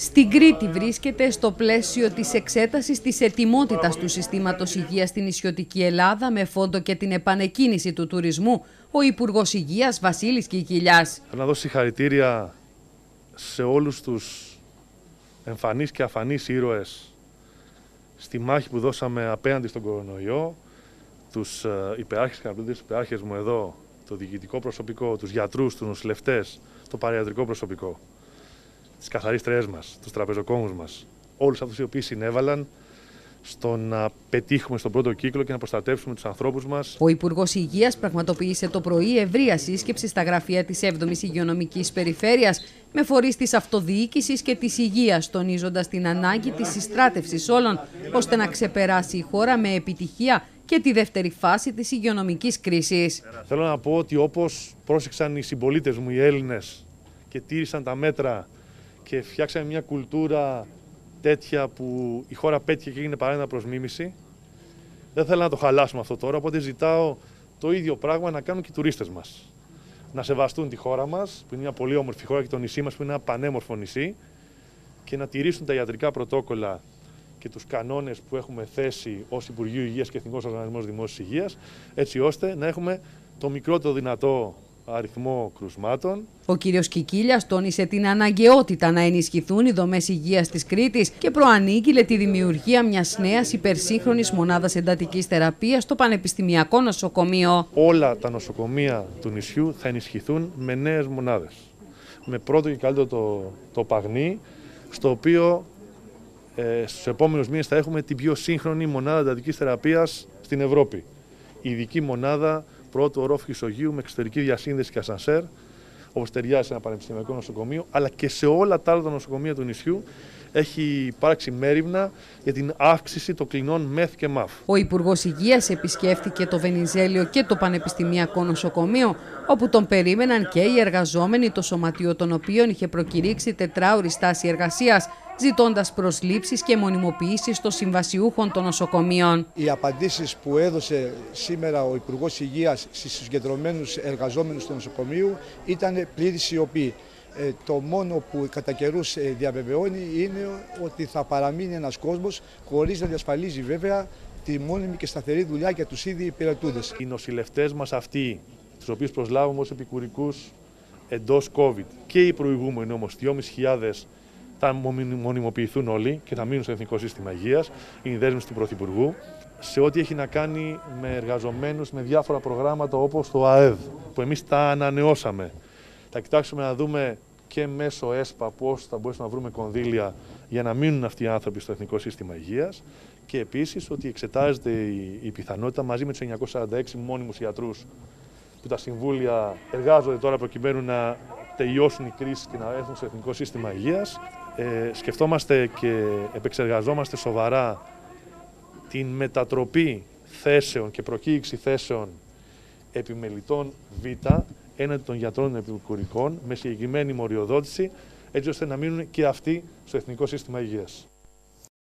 Στην Κρήτη βρίσκεται στο πλαίσιο της εξέτασης της ετοιμότητας του συστήματος υγείας στην Ισιωτική Ελλάδα με φόντο και την επανεκκίνηση του τουρισμού. Ο Υπουργός Υγείας Βασίλης Κικιλιάς. Θέλω να δώσω συγχαρητήρια σε όλους τους εμφανείς και αφανείς ήρωες. Στη μάχη που δώσαμε απέναντι στον κορονοϊό, τους ε, υπεράρχες και τους υπεράρχες μου εδώ, το διοικητικό προσωπικό, τους γιατρούς, τους νοσηλευτές, το παριατρικό προσωπικό τις καθαρίστρέ μας, τους τραπεζοκόμους μας, όλους αυτούς οι οποίοι συνέβαλαν στο να πετύχουμε στον πρώτο κύκλο και να προστατεύσουμε τους ανθρώπους μας. Ο Υπουργός Υγείας πραγματοποίησε το πρωί ευρεία σύσκεψη στα γραφεία της 7η Υγειονομικής Περιφέρειας με φορείς της αυτοδιοίκησης και της υγείας, τονίζοντας την ανάγκη της συστράτευσης όλων, ώστε να ξεπεράσει η χώρα με επιτυχία και τη δεύτερη φάση της υγειονομικής κρίσης. Θέλω να πω ότι όπως πρόσεξαν οι συμπολίτες μου οι Έλληνες και τήρησαν τα μέτρα και φτιάξαμε μια κουλτούρα τέτοια που η χώρα πέτυχε και έγινε παράδειγμα προς μίμηση. Δεν θέλω να το χαλάσουμε αυτό τώρα, οπότε ζητάω το ίδιο πράγμα να κάνουν και οι τουρίστες μας. Να σεβαστούν τη χώρα μας, που είναι μια πολύ όμορφη χώρα, και το νησί μας, που είναι ένα πανέμορφο νησί, και να τηρήσουν τα ιατρικά πρωτόκολλα και τους κανόνες που έχουμε θέσει ως Υπουργείο Υγείας και Εθνικός Οργανισμός Δημόσιας Υγείας, έτσι ώστε να έχουμε το μικρότερο δυνατό αριθμό κρουσμάτων. Ο κύριος Κικίλιας τόνισε την αναγκαιότητα να ενισχυθούν οι δομές υγείας της Κρήτης και προανήγγειλε τη δημιουργία μιας νέας υπερσύγχρονης μονάδας εντατικής θεραπείας στο Πανεπιστημιακό Νοσοκομείο. Όλα τα νοσοκομεία του νησιού θα ενισχυθούν με νέες μονάδες. Με πρώτο και καλύτερο το, το Παγνί, στο οποίο ε, στους επόμενους μήνες θα έχουμε την πιο σύγχρονη μονάδα εντατικής θεραπείας στην Ευρώπη. Η ειδική μονάδα πρώτο ορόφη Χρυσογείου με εξωτερική διασύνδεση και ασανσέρ, όπως ταιριάζει σε ένα πανεπιστημιακό νοσοκομείο, αλλά και σε όλα τα άλλα νοσοκομεία του νησιού έχει υπάρξει μέρημνα για την αύξηση των κλινών ΜΕΘ και ΜΑΦ. Ο Υπουργός Υγείας επισκέφθηκε το Βενιζέλιο και το Πανεπιστημιακό Νοσοκομείο, όπου τον περίμεναν και οι εργαζόμενοι, το σωματείο των οποίων είχε προκηρύξει τετράωρη στάση εργασίας ζητώντας προσλήψεις και μονιμοποιήσει των συμβασιούχων των νοσοκομείων. Οι απαντήσεις που έδωσε σήμερα ο Υπουργός Υγείας στου συγκεντρωμένους εργαζόμενους του νοσοκομείου ήταν πλήρη σιωπή. Ε, το μόνο που κατά καιρούς ε, διαβεβαιώνει είναι ότι θα παραμείνει ένας κόσμος χωρίς να διασφαλίζει βέβαια τη μόνιμη και σταθερή δουλειά για τους ήδη υπηρετούντες. Οι νοσηλευτές μας αυτοί, τους οποίους προσλάβουμε ως επικουρικούς εντός COVID και οι προηγούμενοι όμως 2.500 θα μονιμοποιηθούν όλοι και θα μείνουν στο Εθνικό Σύστημα Υγείας. Είναι η δέσμευση του Πρωθυπουργού σε ό,τι έχει να κάνει με εργαζομένους με διάφορα προγράμματα όπως το ΑΕΔ, που εμείς τα ανανεώσαμε. Θα κοιτάξουμε να δούμε και μέσω ΕΣΠΑ πώς θα μπορέσουμε να βρούμε κονδύλια για να μείνουν αυτοί οι άνθρωποι στο Εθνικό Σύστημα Υγείας. Και επίσης ότι εξετάζεται η, πιθανότητα μαζί με τους 946 μόνιμους ιατρούς που τα συμβούλια εργάζονται τώρα προκειμένου να τελειώσουν οι κρίσεις και να έρθουν στο Εθνικό Σύστημα Υγείας. Ε, σκεφτόμαστε και επεξεργαζόμαστε σοβαρά την μετατροπή θέσεων και προκήρυξη θέσεων επιμελητών Β έναντι των γιατρών επικουρικών με συγκεκριμένη μοριοδότηση έτσι ώστε να μείνουν και αυτοί στο Εθνικό Σύστημα Υγείας.